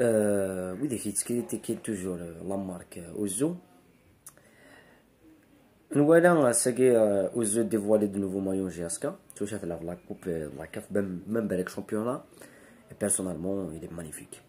Euh, oui, qui est toujours la marque euh, Ozo. Voilà, c'est que Ozo dévoilé de nouveaux maillots GSK. Tu sais, la coupe, euh, la CAF, même avec le championnat. Et personnellement, il est magnifique.